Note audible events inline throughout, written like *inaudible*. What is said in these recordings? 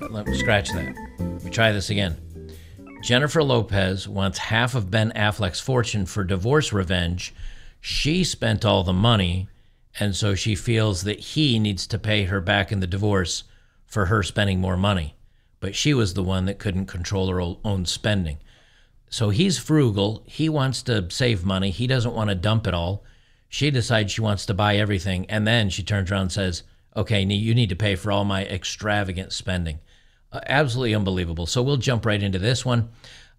let me scratch that. We try this again. Jennifer Lopez wants half of Ben Affleck's fortune for divorce revenge. She spent all the money, and so she feels that he needs to pay her back in the divorce for her spending more money. But she was the one that couldn't control her own spending. So he's frugal. He wants to save money. He doesn't want to dump it all. She decides she wants to buy everything. And then she turns around and says, Okay, you need to pay for all my extravagant spending. Absolutely unbelievable. So we'll jump right into this one.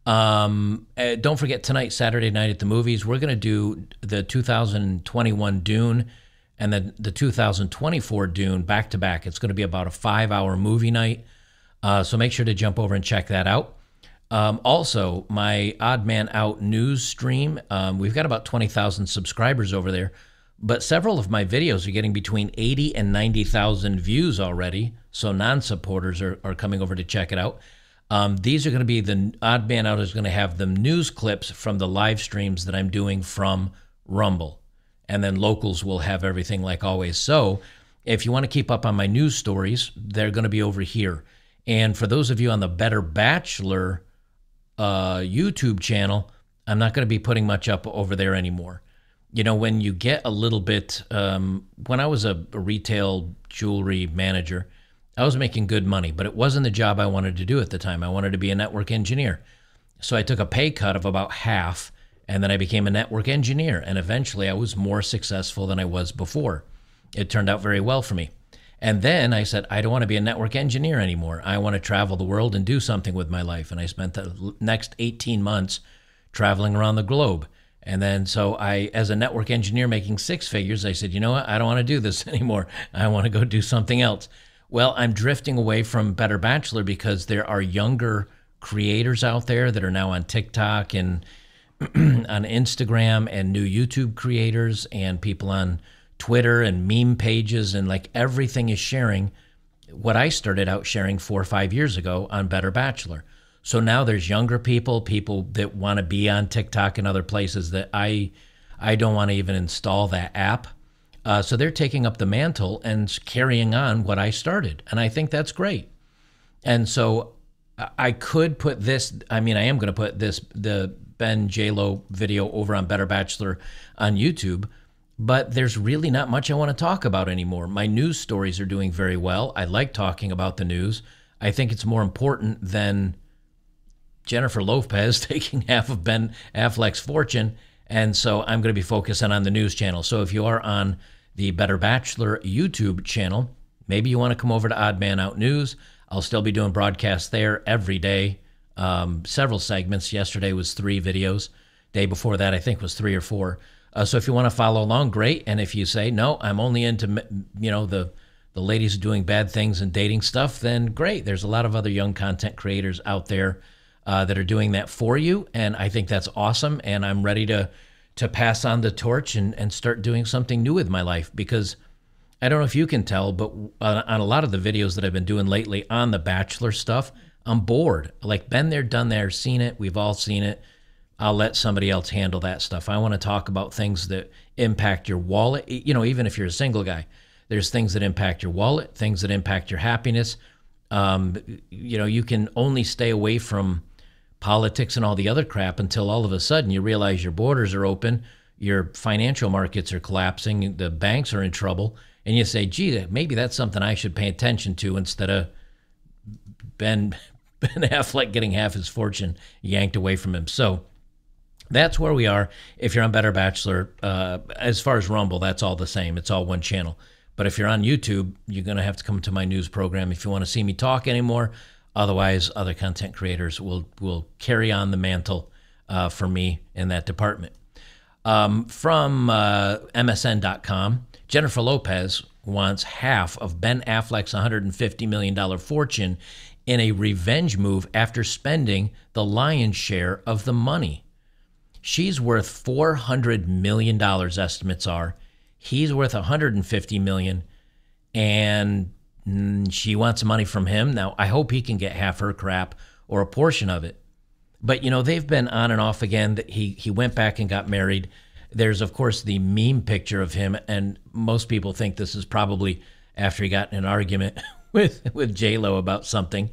Um, uh, don't forget tonight, Saturday night at the movies, we're going to do the 2021 Dune and then the 2024 Dune back to back. It's going to be about a five hour movie night. Uh, so make sure to jump over and check that out. Um, also, my Odd Man Out news stream, um, we've got about 20,000 subscribers over there, but several of my videos are getting between 80 and 90,000 views already. So non supporters are, are coming over to check it out. Um, these are going to be the Odd Man Out is going to have the news clips from the live streams that I'm doing from Rumble. And then locals will have everything like always. So if you want to keep up on my news stories, they're going to be over here. And for those of you on the Better Bachelor uh, YouTube channel, I'm not going to be putting much up over there anymore. You know, when you get a little bit, um, when I was a, a retail jewelry manager, I was making good money, but it wasn't the job I wanted to do at the time. I wanted to be a network engineer. So I took a pay cut of about half, and then I became a network engineer. And eventually I was more successful than I was before. It turned out very well for me. And then I said, I don't want to be a network engineer anymore. I want to travel the world and do something with my life. And I spent the next 18 months traveling around the globe. And then, so I, as a network engineer making six figures, I said, you know what? I don't want to do this *laughs* anymore. I want to go do something else. Well, I'm drifting away from Better Bachelor because there are younger creators out there that are now on TikTok and *clears throat* on Instagram and new YouTube creators and people on Twitter and meme pages and like everything is sharing what I started out sharing four or five years ago on Better Bachelor. So now there's younger people, people that want to be on TikTok and other places that I I don't want to even install that app. Uh, so they're taking up the mantle and carrying on what I started, and I think that's great. And so I could put this. I mean, I am going to put this the Ben Lo video over on Better Bachelor on YouTube but there's really not much I want to talk about anymore. My news stories are doing very well. I like talking about the news. I think it's more important than Jennifer Lopez *laughs* taking half of Ben Affleck's fortune. And so I'm going to be focusing on the news channel. So if you are on the Better Bachelor YouTube channel, maybe you want to come over to Odd Man Out News. I'll still be doing broadcasts there every day, um, several segments. Yesterday was three videos. Day before that, I think, was three or four. Uh, so if you want to follow along, great. And if you say no, I'm only into you know the the ladies doing bad things and dating stuff, then great. There's a lot of other young content creators out there uh, that are doing that for you, and I think that's awesome. And I'm ready to to pass on the torch and and start doing something new with my life because. I don't know if you can tell, but on a lot of the videos that I've been doing lately on the Bachelor stuff, I'm bored. Like, been there, done there, seen it. We've all seen it. I'll let somebody else handle that stuff. I want to talk about things that impact your wallet. You know, even if you're a single guy, there's things that impact your wallet, things that impact your happiness. Um, you know, you can only stay away from politics and all the other crap until all of a sudden you realize your borders are open, your financial markets are collapsing, the banks are in trouble, and you say, gee, maybe that's something I should pay attention to instead of Ben, *laughs* ben Affleck getting half his fortune yanked away from him. So, that's where we are. If you're on Better Bachelor, uh, as far as Rumble, that's all the same. It's all one channel. But if you're on YouTube, you're going to have to come to my news program if you want to see me talk anymore. Otherwise, other content creators will will carry on the mantle uh, for me in that department. Um, from uh, MSN.com, Jennifer Lopez wants half of Ben Affleck's $150 million fortune in a revenge move after spending the lion's share of the money. She's worth 400 million dollars estimates are. He's worth 150 million and she wants money from him. Now, I hope he can get half her crap or a portion of it. But you know, they've been on and off again. That he he went back and got married. There's of course the meme picture of him and most people think this is probably after he got in an argument *laughs* with with J Lo about something,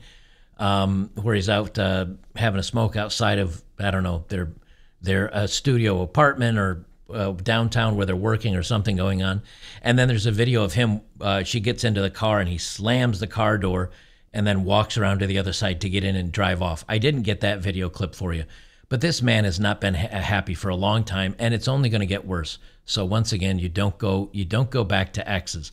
um, where he's out uh, having a smoke outside of I don't know their their uh, studio apartment or uh, downtown where they're working or something going on, and then there's a video of him. Uh, she gets into the car and he slams the car door and then walks around to the other side to get in and drive off. I didn't get that video clip for you, but this man has not been ha- happy for a long time, and it's only going to get worse. So once again, you don't go you don't go back to exes.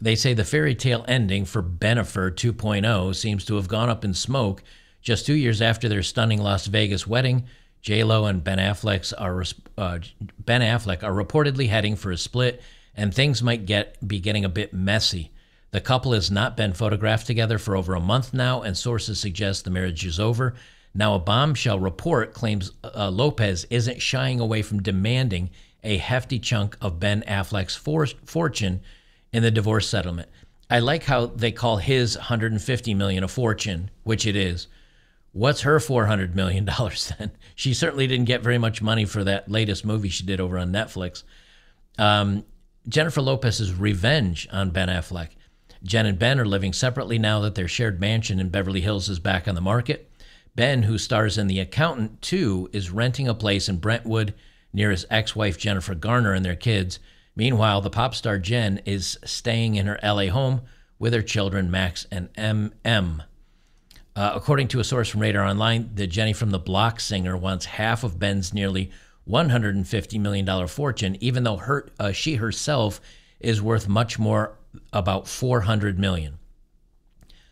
They say the fairy tale ending for Bennifer 2.0 seems to have gone up in smoke just two years after their stunning Las Vegas wedding. J Lo and Ben Affleck are uh, Ben Affleck are reportedly heading for a split, and things might get be getting a bit messy. The couple has not been photographed together for over a month now, and sources suggest the marriage is over. Now, a bombshell report claims uh, Lopez isn't shying away from demanding a hefty chunk of Ben Affleck's for- fortune in the divorce settlement. I like how they call his 150 million a fortune, which it is. What's her 400 million dollars then? *laughs* She certainly didn't get very much money for that latest movie she did over on Netflix. Um, Jennifer Lopez's revenge on Ben Affleck. Jen and Ben are living separately now that their shared mansion in Beverly Hills is back on the market. Ben, who stars in The Accountant 2, is renting a place in Brentwood near his ex wife Jennifer Garner and their kids. Meanwhile, the pop star Jen is staying in her LA home with her children, Max and MM. Uh, according to a source from Radar Online, the Jenny from the Block singer wants half of Ben's nearly $150 million fortune, even though her, uh, she herself is worth much more, about 400 million.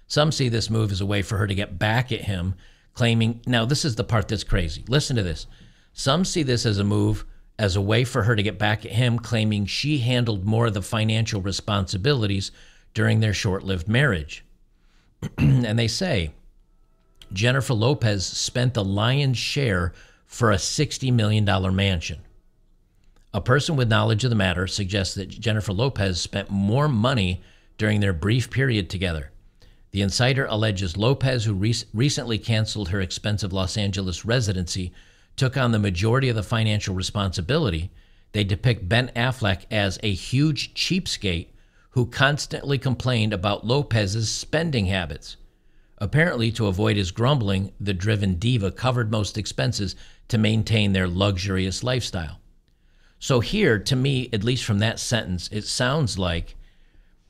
Some see this move as a way for her to get back at him, claiming, now this is the part that's crazy. Listen to this. Some see this as a move as a way for her to get back at him, claiming she handled more of the financial responsibilities during their short lived marriage. *clears throat* and they say Jennifer Lopez spent the lion's share for a $60 million mansion. A person with knowledge of the matter suggests that Jennifer Lopez spent more money during their brief period together. The insider alleges Lopez, who re- recently canceled her expensive Los Angeles residency, took on the majority of the financial responsibility, they depict Ben Affleck as a huge cheapskate who constantly complained about Lopez's spending habits. Apparently, to avoid his grumbling, the driven diva covered most expenses to maintain their luxurious lifestyle. So, here, to me, at least from that sentence, it sounds like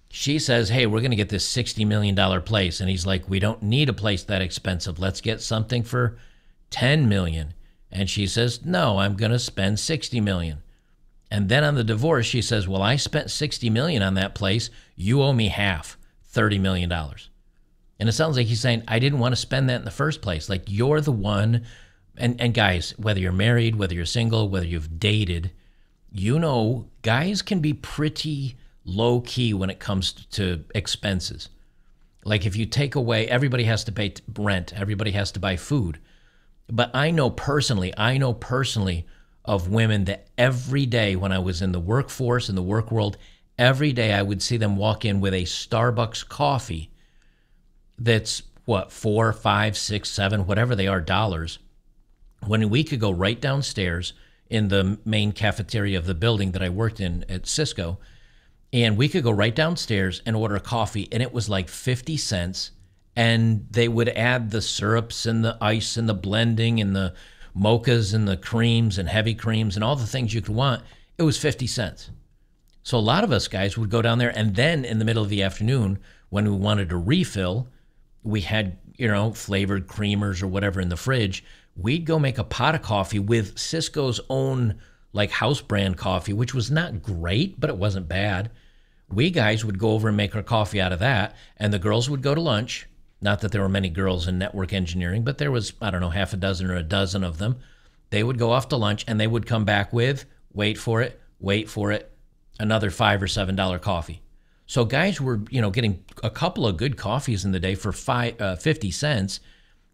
she says, Hey, we're going to get this $60 million place. And he's like, We don't need a place that expensive. Let's get something for $10 million. And she says, "No, I'm going to spend 60 million." And then on the divorce, she says, "Well, I spent 60 million on that place. You owe me half, 30 million dollars." And it sounds like he's saying, "I didn't want to spend that in the first place. Like you're the one and and guys, whether you're married, whether you're single, whether you've dated, you know, guys can be pretty low key when it comes to expenses. Like if you take away everybody has to pay rent, everybody has to buy food but I know personally, I know personally of women that every day when I was in the workforce, in the work world, every day I would see them walk in with a Starbucks coffee that's what, four, five, six, seven, whatever they are, dollars. When we could go right downstairs in the main cafeteria of the building that I worked in at Cisco, and we could go right downstairs and order a coffee, and it was like 50 cents and they would add the syrups and the ice and the blending and the mochas and the creams and heavy creams and all the things you could want. It was 50 cents. So a lot of us guys would go down there and then in the middle of the afternoon when we wanted to refill, we had, you know, flavored creamers or whatever in the fridge. We'd go make a pot of coffee with Cisco's own like house brand coffee, which was not great, but it wasn't bad. We guys would go over and make our coffee out of that, and the girls would go to lunch not that there were many girls in network engineering, but there was, I don't know, half a dozen or a dozen of them. They would go off to lunch and they would come back with, wait for it, wait for it, another five or seven dollar coffee. So guys were, you know, getting a couple of good coffees in the day for five, uh, 50 cents.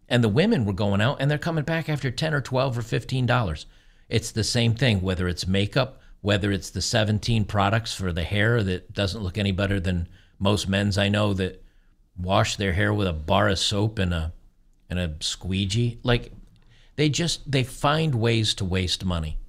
And the women were going out and they're coming back after 10 or 12 or 15 dollars. It's the same thing, whether it's makeup, whether it's the 17 products for the hair that doesn't look any better than most men's I know that wash their hair with a bar of soap and a and a squeegee. Like they just they find ways to waste money.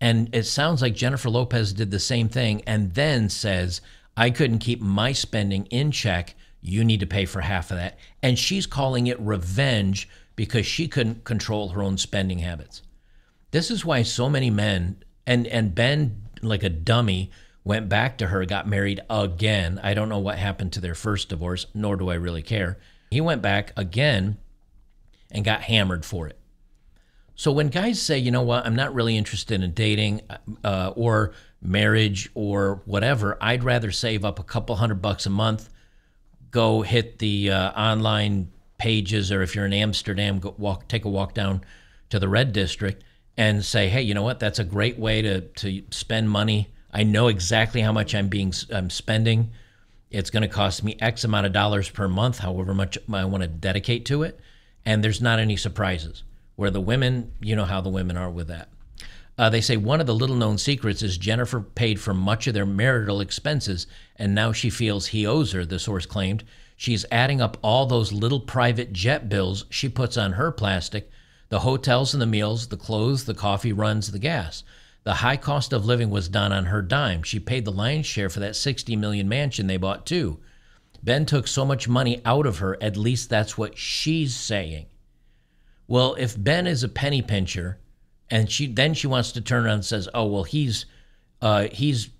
And it sounds like Jennifer Lopez did the same thing and then says, I couldn't keep my spending in check You need to pay for half of that. And she's calling it revenge because she couldn't control her own spending habits. This is why so many men and and Ben like a dummy went back to her, got married again. I don't know what happened to their first divorce, nor do I really care. He went back again and got hammered for it. So when guys say, you know what, I'm not really interested in dating uh, or marriage or whatever, I'd rather save up a couple hundred bucks a month, go hit the uh, online pages, or if you're in Amsterdam, go walk, take a walk down to the Red District and say, hey, you know what, that's a great way to to spend money. I know exactly how much I'm being I'm spending. It's going to cost me X amount of dollars per month, however much I want to dedicate to it, and there's not any surprises where the women, you know how the women are with that. Uh, they say one of the little known secrets is Jennifer paid for much of their marital expenses, and now she feels he owes her, the source claimed. She's adding up all those little private jet bills she puts on her plastic the hotels and the meals, the clothes, the coffee runs, the gas. The high cost of living was done on her dime. She paid the lion's share for that 60 million mansion they bought too. Ben took so much money out of her, at least that's what she's saying. Well, if Ben is a penny pincher, and she then she wants to turn around and says, "Oh, well, he's uh, he's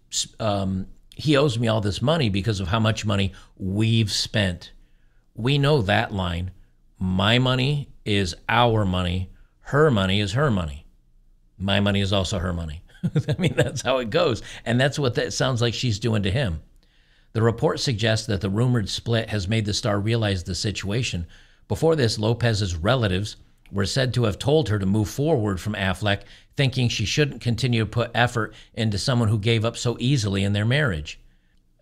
um, he owes me all this money because of how much money we've spent." We know that line. My money is our money. Her money is her money. My money is also her money. *laughs* I mean, that's how it goes, and that's what that sounds like she's doing to him. The report suggests that the rumored split has made the star realize the situation. Before this, Lopez's relatives were said to have told her to move forward from Affleck, thinking she shouldn't continue to put effort into someone who gave up so easily in their marriage.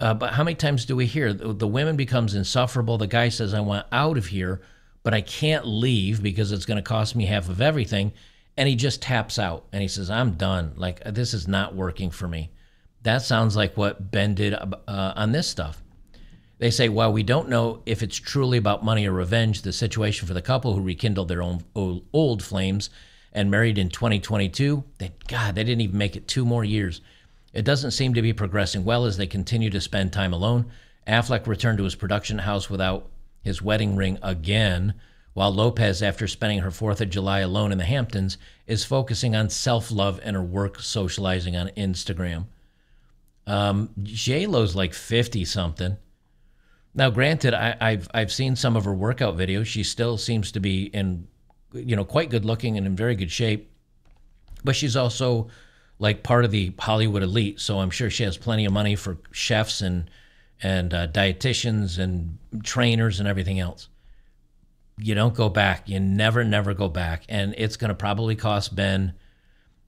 Uh, but how many times do we hear the, women becomes insufferable? The guy says, "I want out of here, but I can't leave because it's going to cost me half of everything," and he just taps out and he says, "I'm done. Like this is not working for me." That sounds like what Ben did uh, on this stuff. They say, while we don't know if it's truly about money or revenge, the situation for the couple who rekindled their own old flames and married in 2022, they, God, they didn't even make it two more years. It doesn't seem to be progressing well as they continue to spend time alone. Affleck returned to his production house without his wedding ring again, while Lopez, after spending her 4th of July alone in the Hamptons, is focusing on self love and her work socializing on Instagram. Um, J Lo's like 50 something. Now, granted, I, have I've seen some of her workout videos. She still seems to be in, you know, quite good looking and in very good shape. But she's also like part of the Hollywood elite, so I'm sure she has plenty of money for chefs and and uh, dietitians and trainers and everything else. You don't go back. You never, never go back, and it's going to probably cost Ben.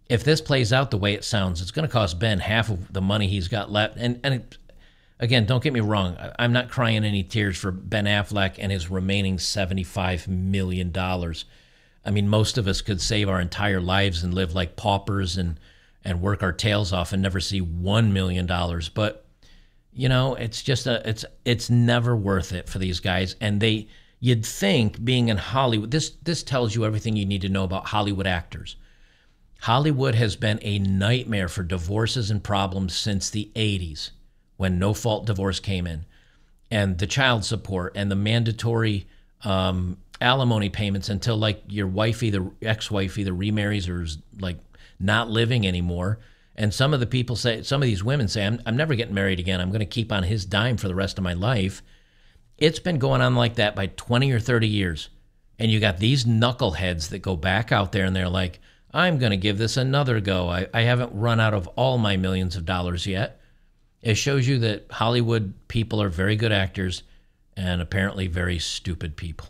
If this plays out the way it sounds, it's going to cost Ben half of the money he's got left. And and again, don't get me wrong. I'm not crying any tears for Ben Affleck and his remaining $75 million. I mean, most of us could save our entire lives and live like paupers and, and work our tails off and never see $1 million. But, you know, it's just a, it's, it's never worth it for these guys. And they, you'd think being in Hollywood, this, this tells you everything you need to know about Hollywood actors. Hollywood has been a nightmare for divorces and problems since the 80s when no fault divorce came in, and the child support and the mandatory um, alimony payments until like your wife either ex-wife either remarries or is like not living anymore. And some of the people say, some of these women say, I'm, I'm never getting married again. I'm going to keep on his dime for the rest of my life. It's been going on like that by 20 or 30 years. And you got these knuckleheads that go back out there and they're like, I'm going to give this another go. I, I haven't run out of all my millions of dollars yet. It shows you that Hollywood people are very good actors and apparently very stupid people.